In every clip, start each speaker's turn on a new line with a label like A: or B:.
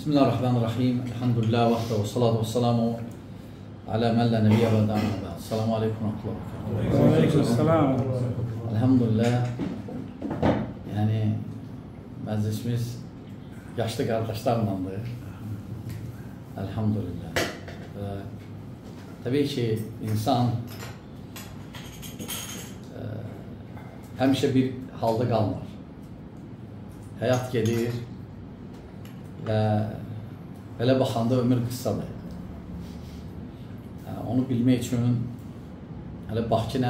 A: Bismillahirrahmanirrahim. Elhamdülillah və və salatu və salamu alə mən lə nəbiyyə və dəmə. Selamu aleykum və rahmetullah.
B: Aleykümselam.
A: Elhamdülillah. Yəni məclisimiz yaşlı qardaşlarlandır. Elhamdülillah. Və təbii ki, insan ə, həmişə bir halda qalmır. Həyat gedir belə baxanda ömür qıssadır. Yəni, onu bilmək üçün hələ bax ki,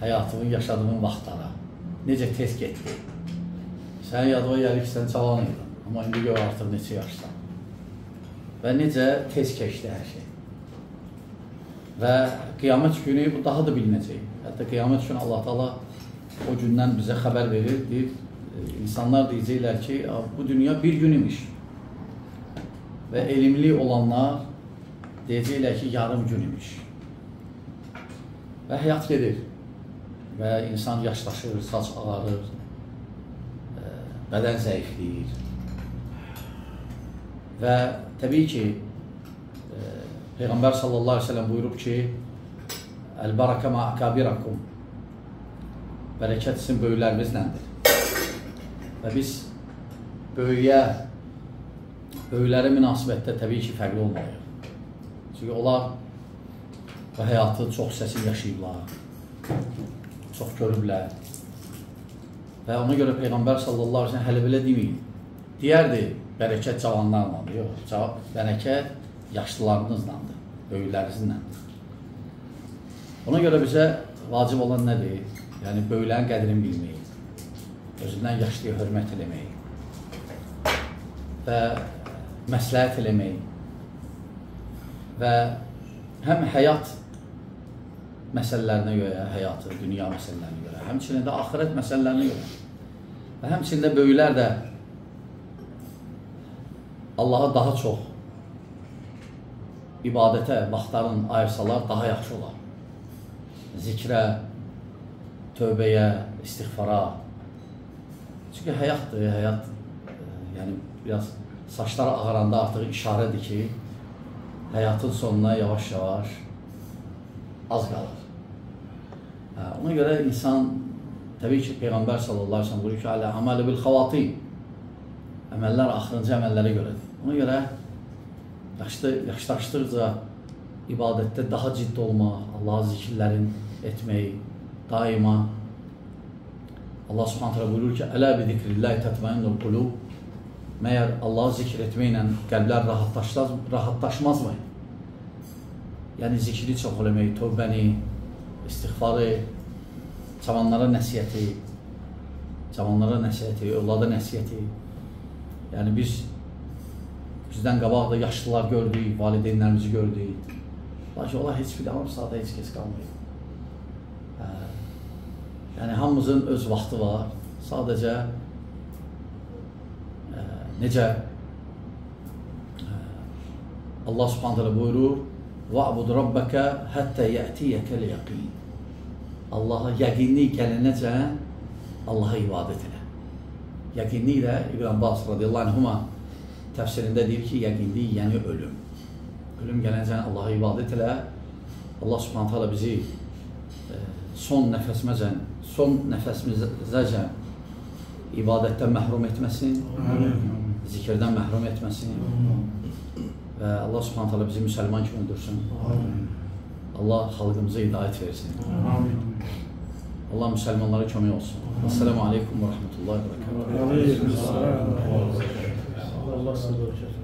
A: həyatımın yaşadığım vaxtlara necə tez getdi. Sən yadıma gəlir ki, sən cavan idin, amma indi gör artıq neçə yaşdan. Və necə tez keçdi hər şey. Və qiyamət günü bu daha da bilinəcək. Hətta qiyamət günü Allah Taala o gündən bizə xəbər verir, deyir, insanlar deyəcəklər ki, bu dünya bir gün imiş. Və elmli olanlar deyəcəklər ki, yarım gün imiş. Və həyat gedir. Və insan yaşlaşır, saç ağarır, ə, bədən zəifləyir. Və təbii ki, ə, Peyğəmbər sallallahu əleyhi və səlləm buyurub ki, Əl-baraka ma'akabirakum. Bərəkət sizin böyüklərinizdəndir. Və biz böyüyə, böyüklərə münasibətdə təbii ki, fərqli olmalıyıq. Çünki onlar bu həyatı çox səsin yaşayıblar, çox görüblər. Və ona görə Peyğəmbər sallallahu aleyhi ve sellem hələ belə deməyin. Deyərdi, bərəkət cavanlarla, yox, bərəkət yaşlılarınızlandır, böyüklərinizləndir. Ona görə bizə vacib olan nədir? Yəni, böyüklərin qədrini bilmək, özündən yaşlıya hörmət eləmək və məsləhət eləmək və həm həyat məsələlərinə görə, həyatı, dünya məsələlərinə görə, həmçinin də axirət məsələlərinə görə və həmçinin də böyüklər də Allaha daha çox ibadətə vaxtlarını ayırsalar daha yaxşı olar zikrə, tövbəyə, istighfara. Çünki həyatdır, həyat e, yəni biraz saçlar ağaranda artıq işarədir ki, həyatın sonuna yavaş-yavaş az qalır. Hə, ona görə insan təbii ki, Peyğəmbər sallallahu əleyhi və səlləm buyurur ki, "Ələ əmələ bil xavatin." Əməllər axırıncı əməllərə görədir. Ona görə yaşlı yaşlaşdıqca ibadətdə daha ciddi olmaq, Allah'a zikirlərin etmək, daima Allah subhanət hələ buyurur ki, Ələ bi zikrilləhi tətməinnul qulub Məyər Allah'ı zikr etməklə qəlblər rahatlaşmaz, rahatlaşmazmı? Yəni zikri çox eləmək, tövbəni, istighfarı, cavanlara nəsiyyəti, cavanlara nəsiyyəti, övlada nəsiyyəti. Yəni biz bizdən qabaq da yaşlılar gördük, valideynlərimizi gördük. Lakin onlar heç bir də hamısada heç kəs qalmayıb. Hə. Yəni hamımızın öz vaxtı var. Sadəcə ə, necə ə, Allah Subhanahu taala buyurur: "Va'bud rabbaka hatta ya'tiyakal yaqin." Allaha yəqinlik gələnəcə Allaha ibadət elə. Yəqinlik də İbn Abbas radiyallahu anhuma təfsirində deyir ki, yəqinlik yəni ölüm ölüm gələncə Allaha ibadət elə. Allah Subhanahu taala bizi e, son nəfəsiməcən, son nəfəsimizəcən ibadətdən məhrum etməsin. Amin. Zikirdən məhrum etməsin. Və Allah Subhanahu taala bizi müsəlman kimi öldürsün. Amin. Allah xalqımıza hidayət versin. Amin. Allah müsəlmanlara kömək olsun. Assalamu aleykum və rəhmətullahi və bərəkatuhu.
B: Allah sabır